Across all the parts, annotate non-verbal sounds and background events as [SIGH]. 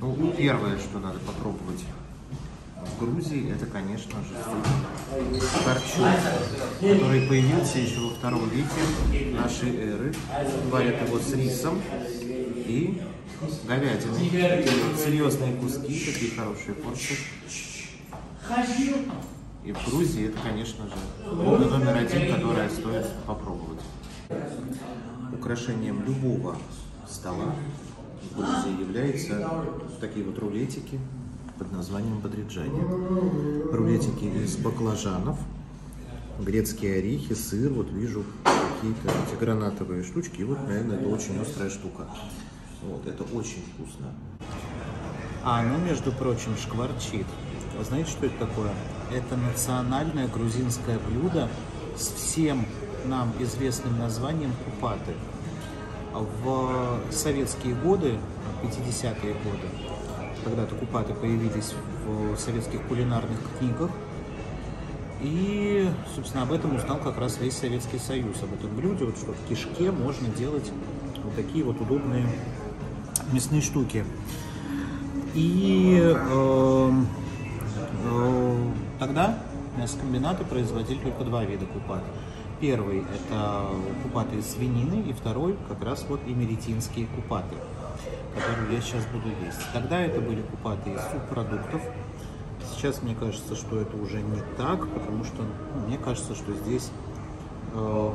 Ну, первое, что надо попробовать в Грузии, это, конечно же, суп харчо, который появился еще во втором веке нашей эры. Варят его с рисом и говядиной. Серьезные куски, такие хорошие порции. И в Грузии это, конечно же, блюдо номер один, которое стоит попробовать. Украшением любого стола в Грузии являются такие вот рулетики под названием бодриджани. Рулетики из баклажанов, грецкие орехи, сыр, вот вижу какие-то эти гранатовые штучки. И вот, наверное, это очень острая штука. Вот, это очень вкусно. А оно, между прочим, шкварчит. Вы знаете, что это такое? Это национальное грузинское блюдо с всем нам известным названием купаты. В советские годы, 50-е годы, когда-то купаты появились в советских кулинарных книгах, и, собственно, об этом узнал как раз весь Советский Союз, об этом блюде, вот что в кишке можно делать вот такие вот удобные мясные штуки. И э, э, тогда мясокомбинаты производили только два вида купат. Первый – это купаты из свинины, и второй – как раз вот имеретинские купаты, которые я сейчас буду есть. Тогда это были купаты из субпродуктов. Сейчас мне кажется, что это уже не так, потому что ну, мне кажется, что здесь э,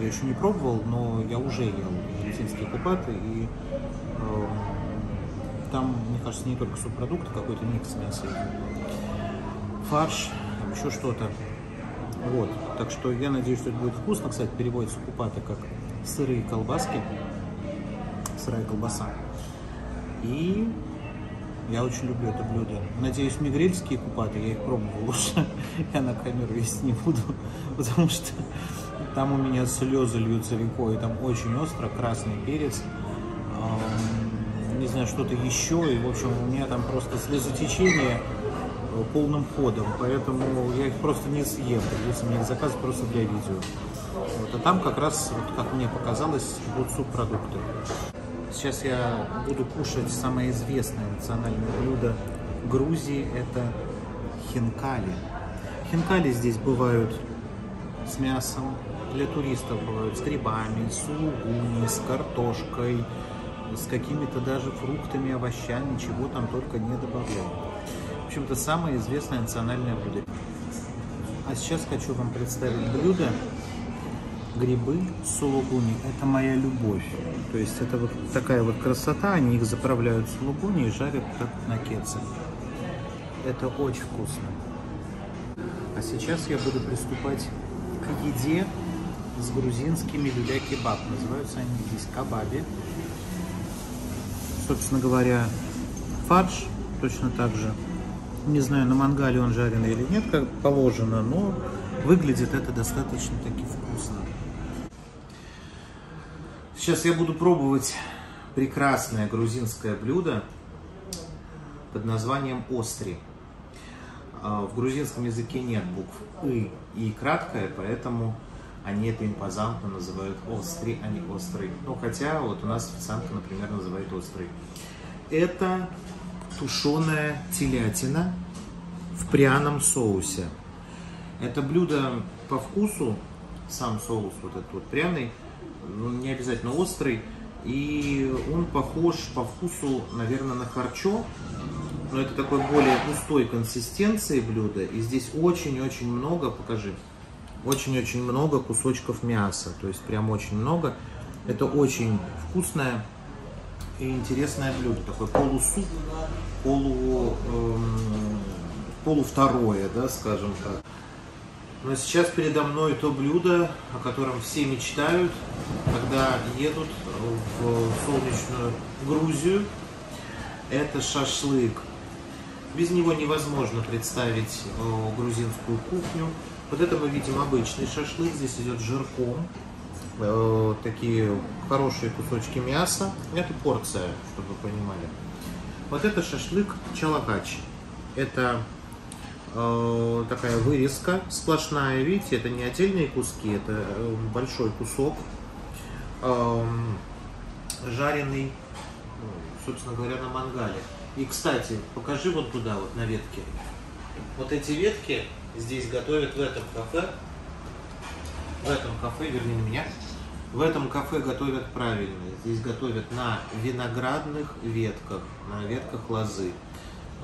я еще не пробовал, но я уже ел имеретинские купаты, и э, там, мне кажется, не только субпродукты, какой-то микс мяса, фарш, еще что-то. Вот, так что я надеюсь, что это будет вкусно. Кстати, переводится купаты как сырые колбаски, сырая колбаса. И я очень люблю это блюдо. Надеюсь, мигрельские купаты, я их пробовал уже, [LAUGHS] я на камеру есть не буду, [LAUGHS] потому что там у меня слезы льются рекой, там очень остро, красный перец, не знаю, что-то еще, и, в общем, у меня там просто слезотечение полным ходом, поэтому я их просто не съем, придется мне их заказывать просто для видео. Вот, а там как раз, вот, как мне показалось, будут субпродукты. Сейчас я буду кушать самое известное национальное блюдо Грузии, это хинкали. Хинкали здесь бывают с мясом, для туристов бывают с грибами, с улугуни, с картошкой, с какими-то даже фруктами, овощами, чего там только не добавляют. Общем-то, самое известное национальное блюдо. А сейчас хочу вам представить блюдо грибы сулугуни. Это моя любовь. То есть это вот такая вот красота. Они их заправляют в сулугуни и жарят как на кеце. Это очень вкусно. А сейчас я буду приступать к еде с грузинскими люля-кебаб. Называются они здесь кабаби. Собственно говоря, фарш точно так же. Не знаю, на мангале он жареный или нет, как положено, но выглядит это достаточно таки вкусно. Сейчас я буду пробовать прекрасное грузинское блюдо под названием остри. В грузинском языке нет букв «и» и краткое, поэтому они это импозантно называют острый, а не острый. Ну, хотя вот у нас официантка, например, называет острый. Это тушеная телятина в пряном соусе. Это блюдо по вкусу, сам соус вот этот вот пряный, не обязательно острый, и он похож по вкусу, наверное, на харчо, но это такой более густой консистенции блюда, и здесь очень-очень много, покажи, очень-очень много кусочков мяса, то есть прям очень много. Это очень вкусное и интересное блюдо, такой полусуп, полу, эм, полувторое, да, скажем так. Но сейчас передо мной то блюдо, о котором все мечтают, когда едут в солнечную Грузию. Это шашлык. Без него невозможно представить э, грузинскую кухню. Вот это мы видим обычный шашлык, здесь идет жирком, э, такие хорошие кусочки мяса. Это порция, чтобы вы понимали. Вот это шашлык чалагач. Это э, такая вырезка сплошная, видите, это не отдельные куски, это э, большой кусок, э, жареный собственно говоря, на мангале. И, кстати, покажи вот туда, вот на ветке. Вот эти ветки здесь готовят в этом кафе. В этом кафе, вернее, на меня. В этом кафе готовят правильно. Здесь готовят на виноградных ветках, на ветках лозы.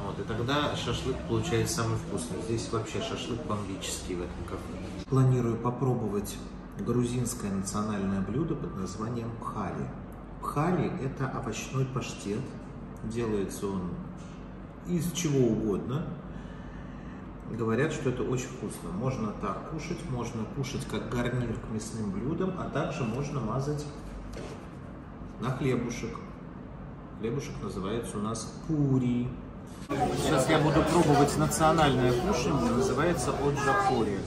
Вот, и тогда шашлык получается самый вкусный. Здесь вообще шашлык бомбический в этом кафе. Планирую попробовать грузинское национальное блюдо под названием пхали. Пхали – это овощной паштет. Делается он из чего угодно. Говорят, что это очень вкусно. Можно так кушать, можно кушать как гарнир к мясным блюдам, а также можно мазать на хлебушек. Хлебушек называется у нас пури. Сейчас я буду пробовать национальное кушанье, называется оджапури.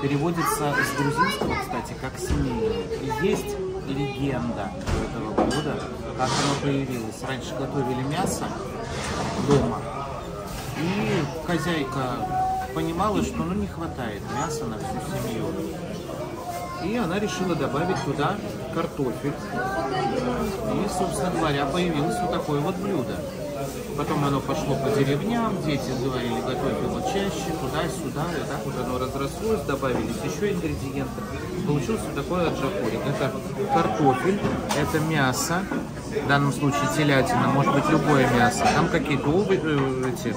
Переводится с грузинского, кстати, как семейное. Есть легенда этого блюда, как оно появилось. Раньше готовили мясо дома, и хозяйка понимала, что ну, не хватает мяса на всю семью. И она решила добавить туда картофель. И, собственно говоря, появилось вот такое вот блюдо. Потом оно пошло по деревням, дети говорили, готовь его чаще, туда-сюда, и так вот оно разрослось, добавились еще ингредиенты. Получился такой аджапури. Это картофель, это мясо, в данном случае телятина, может быть любое мясо. Там какие-то э, эти,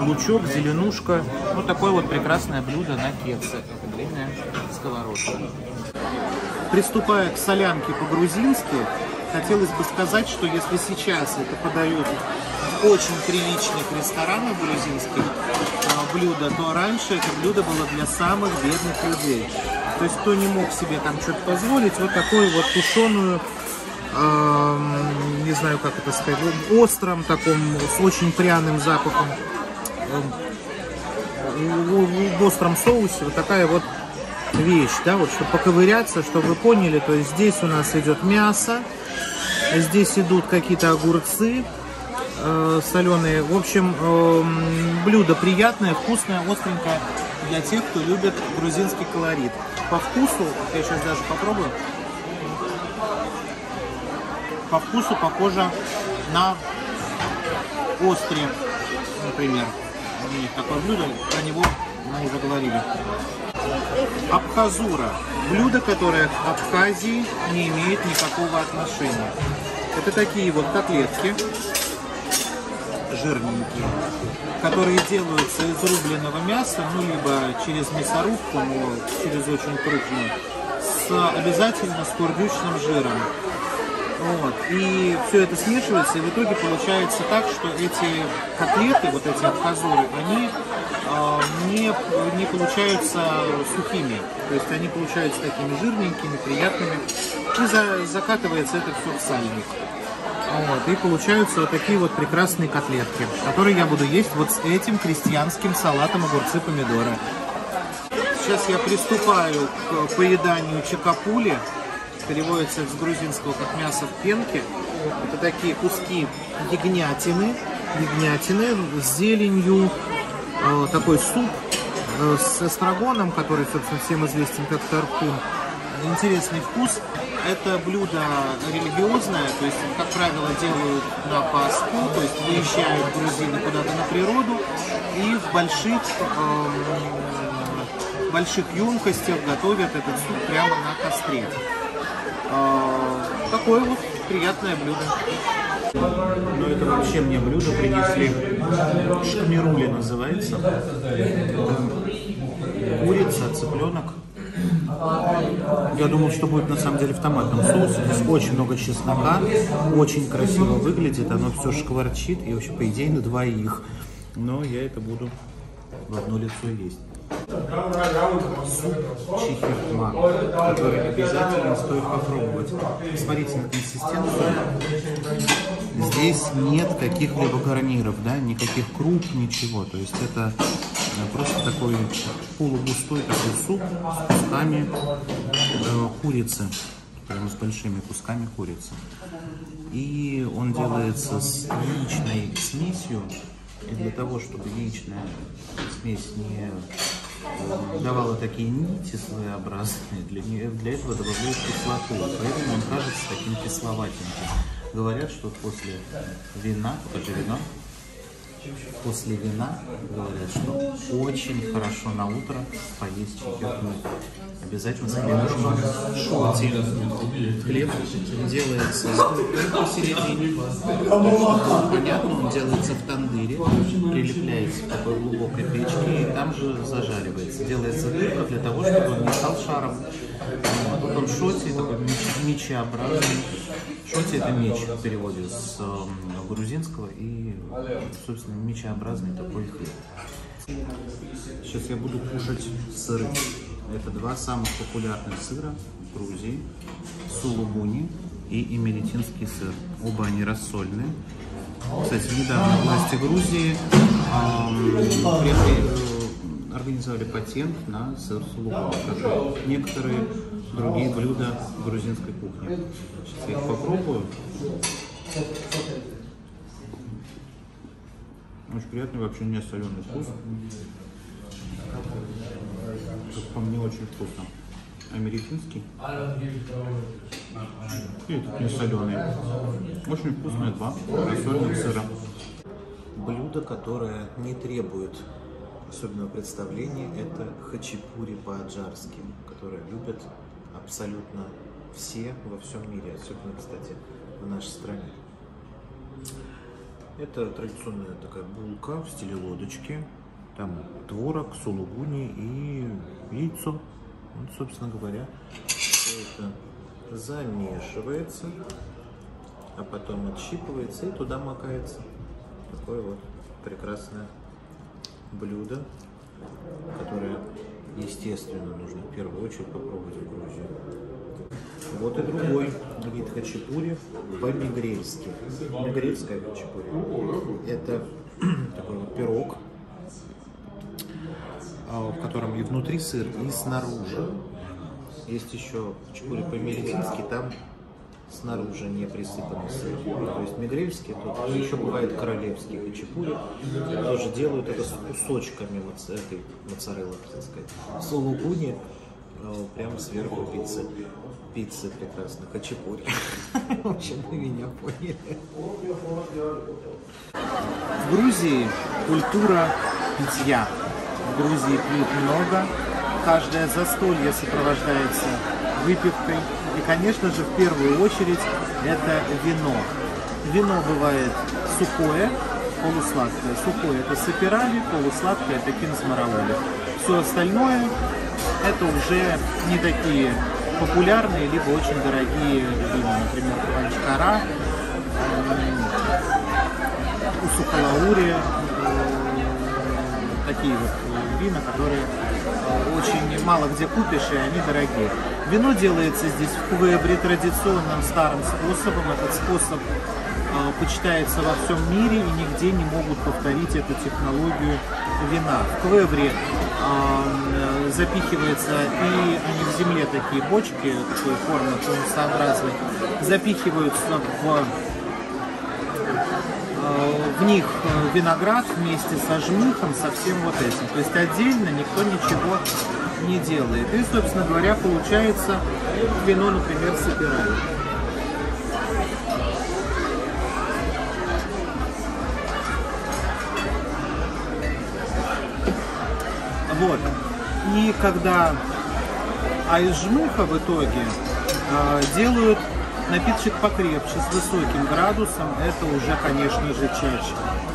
лучок, зеленушка. Вот такое вот прекрасное блюдо на кексе. Это длинная сковородка. Приступая к солянке по-грузински, хотелось бы сказать, что если сейчас это подают в очень приличных ресторанах грузинских а, блюда, то раньше это блюдо было для самых бедных людей. То есть кто не мог себе там что-то позволить, вот такую вот тушеную, не знаю как это сказать, острым таком, с очень пряным запахом, э, в остром соусе, вот такая вот вещь, да, вот чтобы поковыряться, чтобы вы поняли, то есть здесь у нас идет мясо, здесь идут какие-то огурцы э, соленые, в общем, э, блюдо приятное, вкусное, остренькое для тех, кто любит грузинский колорит. По вкусу, я сейчас даже попробую, по вкусу похоже на остри, например. У них такое блюдо, про него мы уже говорили. Абхазура. Блюдо, которое к Абхазии не имеет никакого отношения. Это такие вот котлетки, жирненькие, которые делаются из рубленого мяса, ну, либо через мясорубку, но через очень крупную, с обязательно с курдючным жиром. Вот. И все это смешивается, и в итоге получается так, что эти котлеты, вот эти абхазуры, они э, не, не получаются сухими. То есть они получаются такими жирненькими, приятными. И за, закатывается это все в сальник. Вот, и получаются вот такие вот прекрасные котлетки, которые я буду есть вот с этим крестьянским салатом огурцы помидоры. Сейчас я приступаю к поеданию чакапули переводится с грузинского как мясо в пенке. Это такие куски ягнятины, ягнятины с зеленью, э, такой суп э, с эстрагоном, который, собственно, всем известен как тархун. Интересный вкус. Это блюдо религиозное, то есть, как правило, делают на Пасху, то есть выезжают грузины куда-то на природу и в больших, э, больших емкостях готовят этот суп прямо на костре. А, такое вот приятное блюдо. Но это вообще мне блюдо принесли. Шкмирули называется. Курица, цыпленок. Я думал, что будет на самом деле в томатном соусе. Здесь очень много чеснока, очень красиво выглядит, оно все шкварчит и вообще по идее на двоих. Но я это буду в одно лицо есть чихертма, который обязательно стоит попробовать. Смотрите на консистенцию. Здесь нет каких-либо гарниров, да, никаких круп, ничего. То есть это э, просто такой полугустой такой суп с кусками э, курицы, прямо с большими кусками курицы. И он делается с яичной смесью. И для того, чтобы яичная смесь не давала такие нити своеобразные, для, нее, для этого добавляют кислоту, поэтому он кажется таким кисловатеньким. Говорят, что после вина, покажи вино, после вина говорят, что очень хорошо на утро поесть чайку. Обязательно с хлебушком. Хлеб делается с посередине. Понятно, он делается в тандыре, прилепляется к такой глубокой печке и там же зажаривается. Делается дырка для того, чтобы он не стал шаром. А потом шоти, такой мечеобразный. Шоти это меч в переводе с э, грузинского и, собственно, мечеобразный такой хлеб. Сейчас я буду кушать сыры. Это два самых популярных сыра в Грузии. Сулугуни и имеретинский сыр. Оба они рассольные. Кстати, недавно власти Грузии э, приехали, организовали патент на сыр сулугуни, как некоторые другие блюда грузинской кухни. Сейчас я их попробую. Очень приятный, вообще не соленый вкус. Как по мне, очень вкусно. Американский. И этот не соленый. Очень вкусные два рассольных сыра. Блюдо, которое не требует особенного представления, это хачапури по-аджарски, которое любят абсолютно все во всем мире, особенно, кстати, в нашей стране. Это традиционная такая булка в стиле лодочки. Там творог, сулугуни и яйцо. Вот, собственно говоря, все это замешивается, а потом отщипывается и туда макается. Такое вот прекрасное блюдо, которое, естественно, нужно в первую очередь попробовать в Грузии. Вот и другой вид хачапури по-мигрельски. Мигрельская хачапури. Это [CLEARS THROAT] такой вот пирог, а, в котором и внутри сыр, и снаружи. Есть еще хачапури по-меретински, там снаружи не присыпанный сыр. То есть мигрельский, тут еще бывает королевский хачапури, тоже делают это с кусочками вот этой моцареллы, так сказать. Сулугуни э, прямо сверху пиццы. Пицца прекрасно, хачапури. [LAUGHS] В общем, вы меня поняли. В Грузии культура питья. В Грузии пьют много. Каждое застолье сопровождается выпивкой. И, конечно же, в первую очередь это вино. Вино бывает сухое, полусладкое. Сухое это сапирали, полусладкое это кинзмаралоли. Все остальное это уже не такие популярные, либо очень дорогие вина. Например, Панчкара, Усукалаури, такие вот вина, которые очень мало где купишь, и они дорогие. Вино делается здесь в Квебре традиционным старым способом. Этот способ э, почитается во всем мире, и нигде не могут повторить эту технологию вина. В Квебре э, запихивается, и они в земле такие бочки, такой формы конусообразной, запихиваются в в них виноград вместе со жмыхом, со всем вот этим. То есть отдельно никто ничего не делает. И, собственно говоря, получается вино, например, собирают. Вот. И когда а из жмыха в итоге э, делают напиточек покрепче, с высоким градусом, это уже, конечно же, чаще.